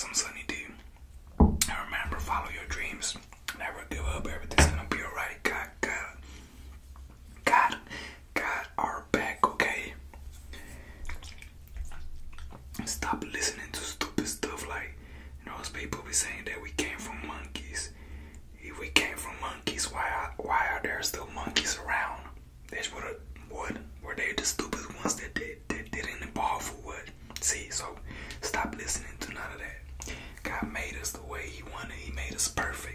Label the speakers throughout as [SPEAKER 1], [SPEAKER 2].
[SPEAKER 1] some sunny is perfect.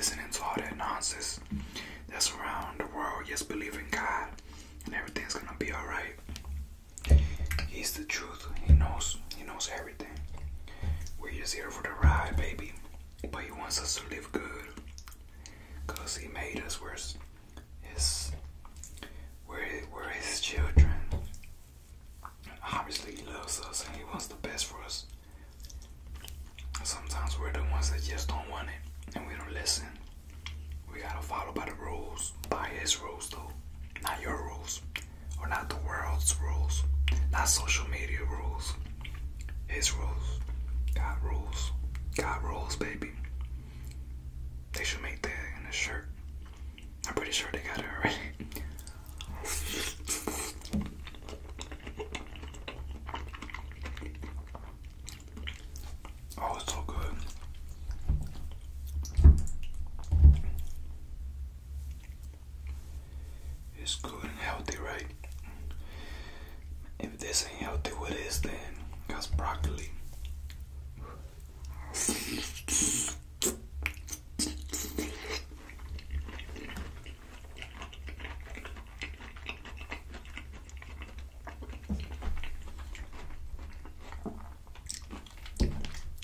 [SPEAKER 1] Listening to all that nonsense that's around the world. Just believe in God, and everything's gonna be alright. He's the truth. He knows. He knows everything. We're just here for the ride, baby. But He wants us to live good, cause He made us. We're His. We're we're His children. Obviously, He loves us, and He wants the best for us. Sometimes we're the ones that just don't want it and we don't listen. We gotta follow by the rules, by his rules though, not your rules, or not the world's rules, not social media rules. His rules, God rules, God rules, baby. They should make that in a shirt. I'm pretty sure they got it already. Oh, it's so good. It's good and healthy, right? This ain't healthy, what is then? That's broccoli.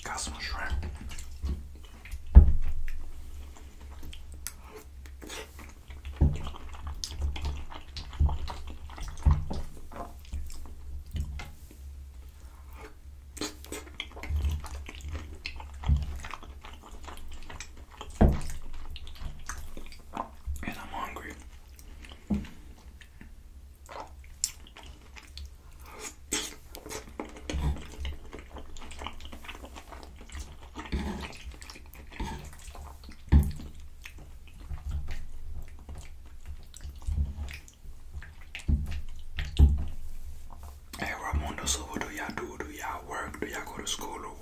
[SPEAKER 1] Got some shrimp. oscuro.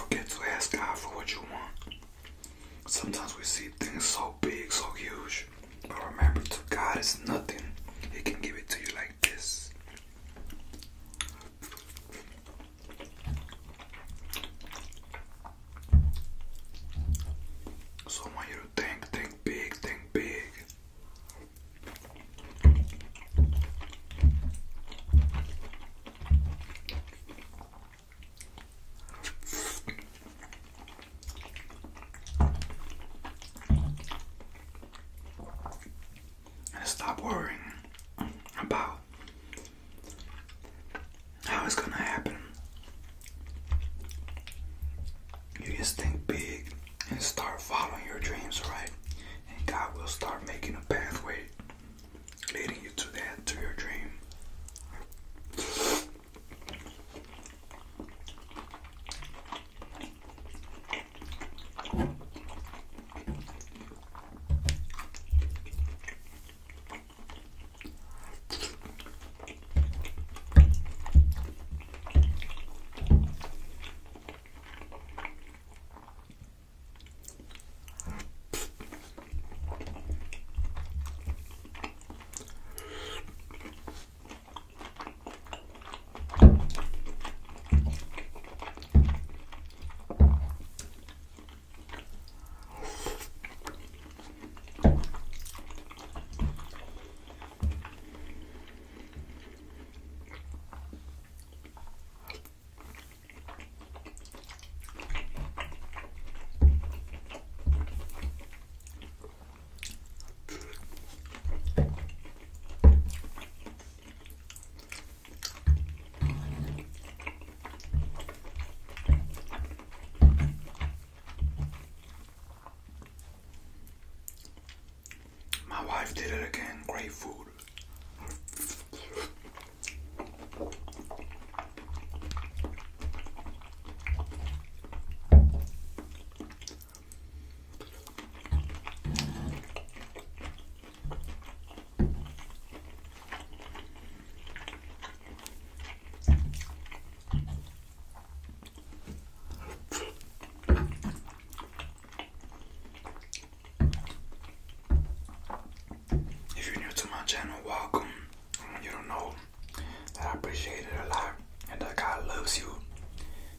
[SPEAKER 1] Forget to ask God for what you want. Sometimes we see things so big, so huge. But remember, to God is nothing. He can give it to you like this. So I want you to think, think big, think big. and stop worrying about how it's gonna happen. You just think big and start following your dreams, right? And God will start making a pathway leading you to that, to your dream. Did it again. Great food. If you're new to my channel, welcome. You don't know that I appreciate it a lot and that God loves you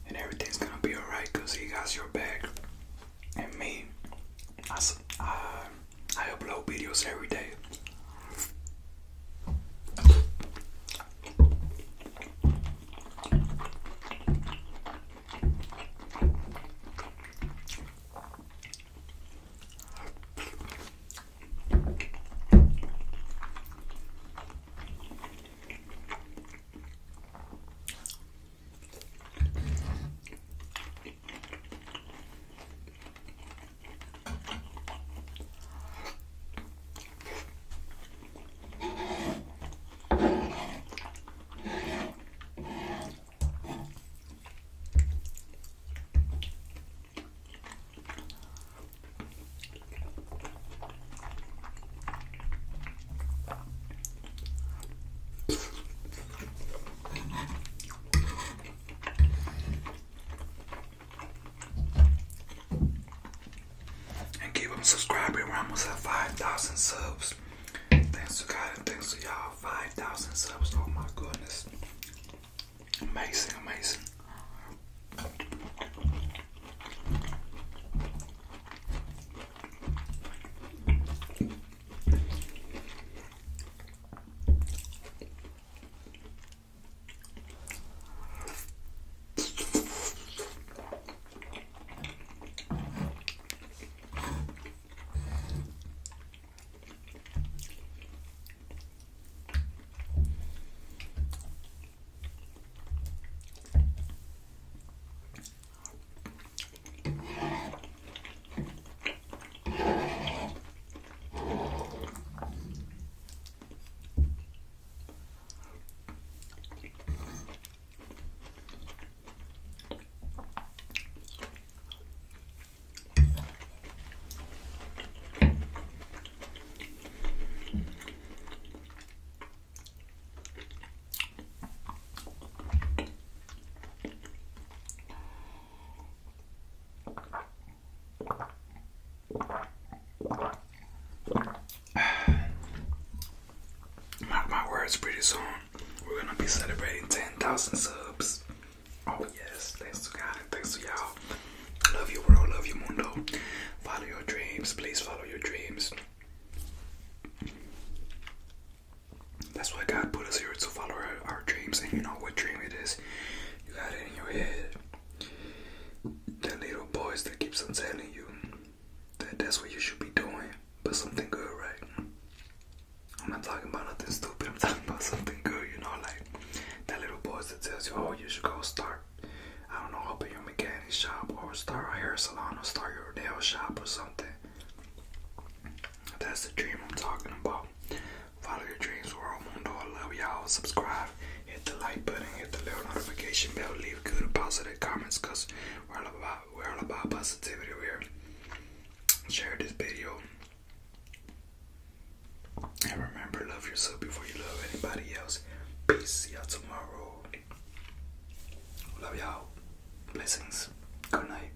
[SPEAKER 1] and everything's gonna be alright because He got your back. And me, I, I, I upload videos every day. Subscribing. We're almost at 5,000 subs. Thanks to God and thanks to y'all. 5,000 subs. Oh my goodness. Amazing, amazing. Mark my words, pretty soon we're gonna be celebrating 10,000 subs. Oh, yes, thanks to God and thanks to y'all. Love you, world, love you, mundo. Follow your dreams, please follow your dreams. That's why God put us here to follow our, our dreams, and you know what dream it is. You got it in your head. That little voice that keeps on telling you that that's what you should be doing, but something good, right? I'm not talking about nothing stupid. I'm talking about something good, you know, like little tells you, oh, you should go start, I don't know, open your mechanic shop or start a hair salon or start your nail shop or something. That's the dream I'm talking about. Follow your dreams, world mundo. I love y'all. Subscribe, hit the like button, hit the little notification bell, leave good positive comments because we're all about we're all about positivity here. Share this video. And remember, love yourself before you love anybody else. Peace. See y'all tomorrow. Love y'all. Blessings. Good night.